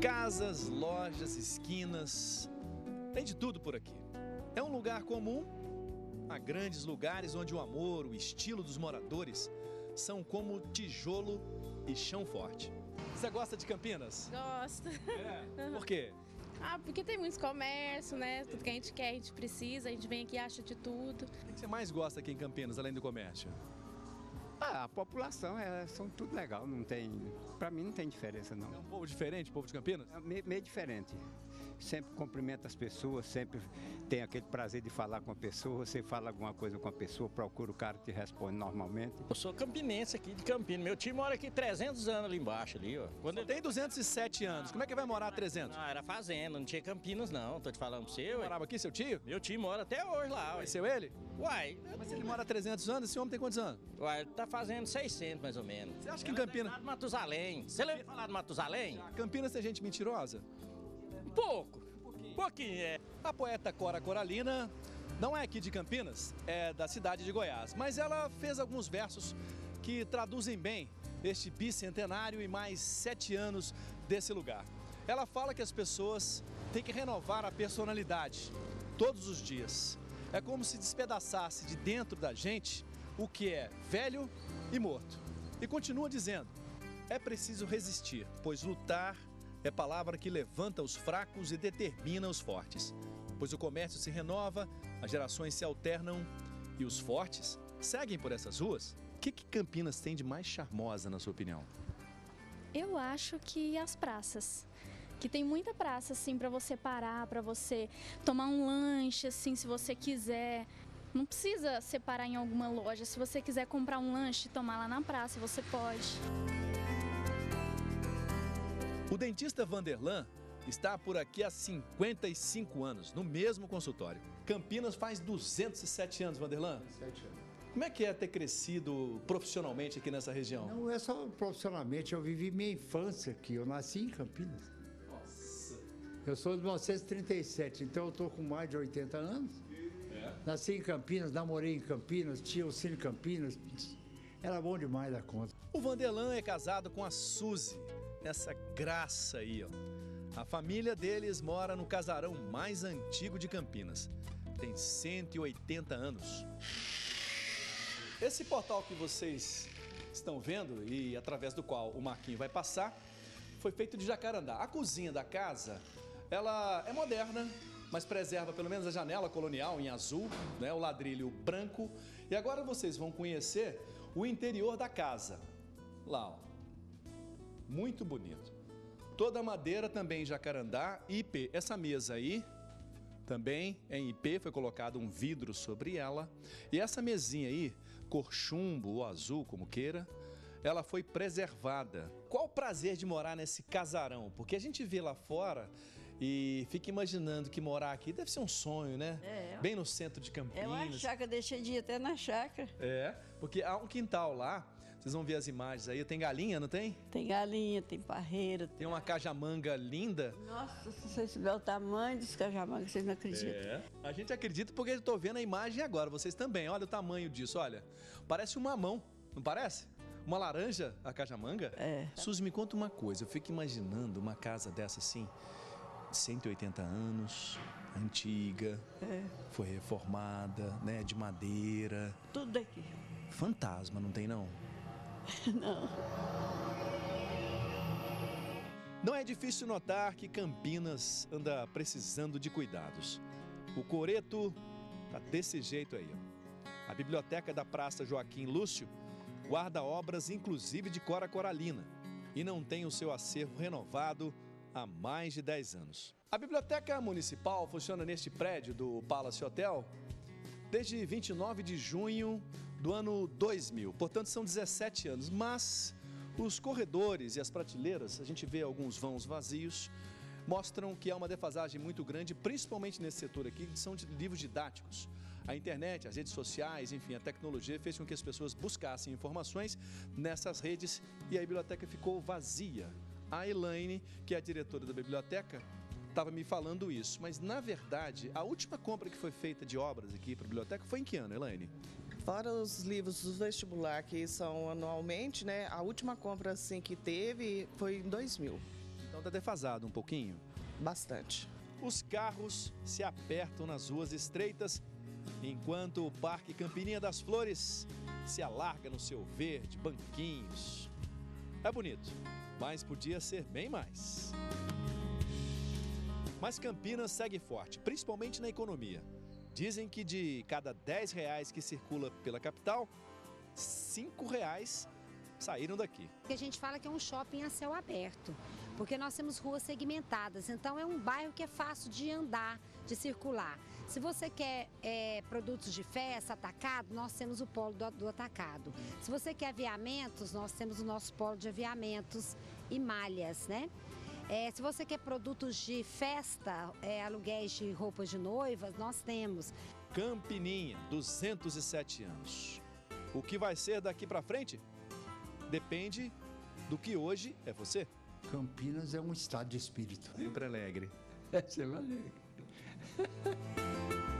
Casas, lojas, esquinas, tem de tudo por aqui. É um lugar comum a grandes lugares onde o amor, o estilo dos moradores são como tijolo e chão forte. Você gosta de Campinas? Gosto. É. Por quê? Ah, porque tem muitos comércios, né? Tudo que a gente quer, a gente precisa, a gente vem aqui e acha de tudo. O que você mais gosta aqui em Campinas, além do comércio? Ah, a população é, são tudo legal, não tem. Pra mim não tem diferença É não. um povo diferente, o povo de Campinas? É meio, meio diferente. Sempre cumprimenta as pessoas, sempre tem aquele prazer de falar com a pessoa. Você fala alguma coisa com a pessoa, procura o cara que te responde normalmente. Eu sou campinense aqui de Campinas. Meu time mora aqui 300 anos ali embaixo, ali, ó. Quando ele... Tem 207 anos, como é que vai morar 300? Não, era fazenda, não tinha Campinas não, tô te falando pra você, ué. Morava aqui seu tio? Meu time mora até hoje lá, ué. Conheceu ele? Uai, Mas ele mora há 300 anos, esse homem tem quantos anos? uai, ele tá fazendo 600 mais ou menos. Você acha que em Ela Campinas- de Matusalém. Você lembra de falar de Matusalém? Campinas tem gente mentirosa? Pouco. Um pouquinho, é. A poeta Cora Coralina não é aqui de Campinas, é da cidade de Goiás, mas ela fez alguns versos que traduzem bem este bicentenário e mais sete anos desse lugar. Ela fala que as pessoas têm que renovar a personalidade todos os dias. É como se despedaçasse de dentro da gente o que é velho e morto. E continua dizendo: é preciso resistir, pois lutar é palavra que levanta os fracos e determina os fortes. Pois o comércio se renova, as gerações se alternam e os fortes seguem por essas ruas. O que, que Campinas tem de mais charmosa, na sua opinião? Eu acho que as praças. Que tem muita praça assim para você parar, para você tomar um lanche assim, se você quiser. Não precisa separar em alguma loja. Se você quiser comprar um lanche e tomar lá na praça, você pode. O dentista Vanderlan está por aqui há 55 anos, no mesmo consultório. Campinas faz 207 anos, Vanderlan. Sete anos. Como é que é ter crescido profissionalmente aqui nessa região? Não é só profissionalmente, eu vivi minha infância aqui, eu nasci em Campinas. Eu sou de 1937, então eu tô com mais de 80 anos. Nasci em Campinas, namorei em Campinas, tinha o Cine Campinas. Era bom demais da conta. O Vanderlan é casado com a Suzy, essa graça aí, ó. A família deles mora no casarão mais antigo de Campinas. Tem 180 anos. Esse portal que vocês estão vendo e através do qual o Marquinho vai passar, foi feito de jacarandá. A cozinha da casa, ela é moderna, mas preserva pelo menos a janela colonial em azul, né, o ladrilho branco. E agora vocês vão conhecer o interior da casa. Lá, ó. Muito bonito. Toda a madeira também em jacarandá, IP. Essa mesa aí também em IP, foi colocado um vidro sobre ela. E essa mesinha aí, cor chumbo ou azul, como queira, ela foi preservada. Qual o prazer de morar nesse casarão? Porque a gente vê lá fora e fica imaginando que morar aqui deve ser um sonho, né? É. Bem no centro de É uma Campinas. chácara, deixei de ir até na chácara. É, porque há um quintal lá, vocês vão ver as imagens aí, tem galinha, não tem? Tem galinha, tem parreira. Tem uma cajamanga linda. Nossa, se vocês souberem o tamanho desse cajamanga, vocês não acreditam. É. A gente acredita porque eu tô vendo a imagem agora, vocês também. Olha o tamanho disso, olha. Parece uma mão, não parece? Uma laranja, a cajamanga? É. Suzy, me conta uma coisa. Eu fico imaginando uma casa dessa assim, 180 anos, antiga, É. foi reformada, né, de madeira. Tudo daqui. Fantasma, não tem não? Não. Não é difícil notar que Campinas anda precisando de cuidados. O coreto tá desse jeito aí. ó. A biblioteca da Praça Joaquim Lúcio guarda obras inclusive de Cora Coralina e não tem o seu acervo renovado há mais de 10 anos. A biblioteca municipal funciona neste prédio do Palace Hotel desde 29 de junho do ano 2000, portanto são 17 anos, mas os corredores e as prateleiras, a gente vê alguns vãos vazios, mostram que há uma defasagem muito grande, principalmente nesse setor aqui, que são de livros didáticos. A internet, as redes sociais, enfim, a tecnologia fez com que as pessoas buscassem informações nessas redes e a biblioteca ficou vazia. A Elaine, que é a diretora da biblioteca, estava me falando isso, mas na verdade, a última compra que foi feita de obras aqui para a biblioteca foi em que ano, Elaine? Fora os livros do vestibular que são anualmente, né? A última compra assim que teve foi em 2000. Então tá defasado um pouquinho. Bastante. Os carros se apertam nas ruas estreitas, enquanto o Parque Campininha das Flores se alarga no seu verde, banquinhos. É bonito, mas podia ser bem mais. Mas Campinas segue forte, principalmente na economia. Dizem que de cada 10 reais que circula pela capital, 5 reais saíram daqui. A gente fala que é um shopping a céu aberto, porque nós temos ruas segmentadas, então é um bairro que é fácil de andar, de circular. Se você quer é, produtos de festa, atacado, nós temos o polo do, do atacado. Se você quer aviamentos, nós temos o nosso polo de aviamentos e malhas, né? É, se você quer produtos de festa, é, aluguéis de roupas de noivas, nós temos. Campininha, 207 anos. O que vai ser daqui para frente? Depende do que hoje é você. Campinas é um estado de espírito. Sempre alegre. É sempre alegre.